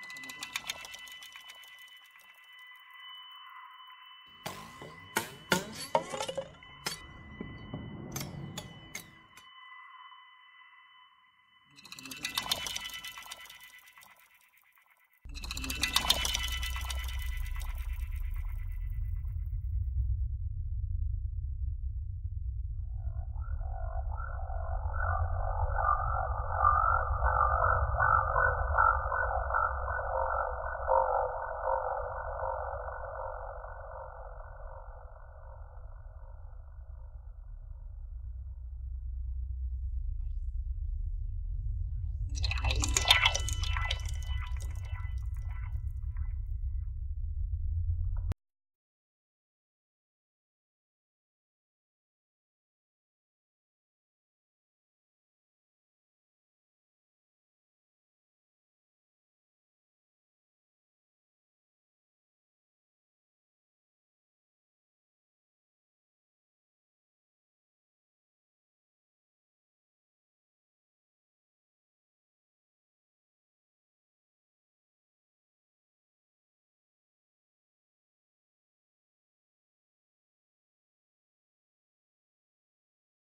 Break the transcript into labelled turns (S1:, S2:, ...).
S1: Vamos